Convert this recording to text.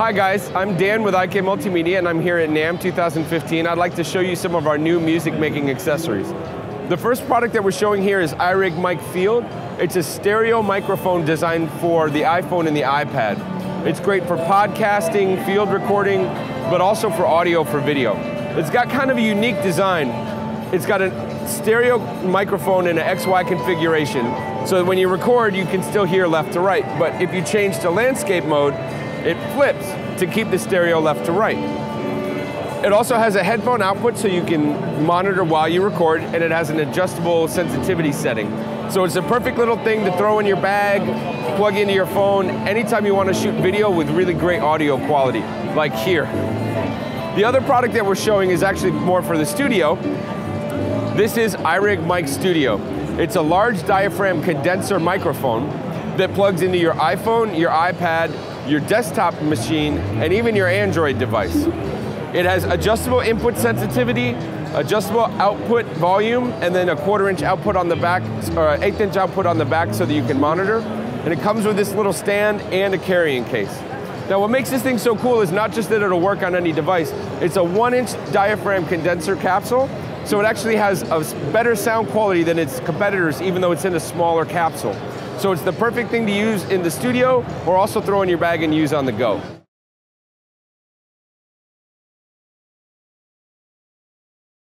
Hi guys, I'm Dan with IK Multimedia and I'm here at NAMM 2015. I'd like to show you some of our new music making accessories. The first product that we're showing here is iRig Mic Field. It's a stereo microphone designed for the iPhone and the iPad. It's great for podcasting, field recording, but also for audio for video. It's got kind of a unique design. It's got a stereo microphone in an XY configuration, so when you record, you can still hear left to right. But if you change to landscape mode, it flips to keep the stereo left to right. It also has a headphone output so you can monitor while you record, and it has an adjustable sensitivity setting. So it's a perfect little thing to throw in your bag, plug into your phone, anytime you want to shoot video with really great audio quality, like here. The other product that we're showing is actually more for the studio. This is iRig Mic Studio. It's a large diaphragm condenser microphone that plugs into your iPhone, your iPad, your desktop machine, and even your Android device. It has adjustable input sensitivity, adjustable output volume, and then a quarter inch output on the back, or eighth inch output on the back so that you can monitor. And it comes with this little stand and a carrying case. Now what makes this thing so cool is not just that it'll work on any device, it's a one inch diaphragm condenser capsule, so it actually has a better sound quality than its competitors even though it's in a smaller capsule. So it's the perfect thing to use in the studio or also throw in your bag and use on the go.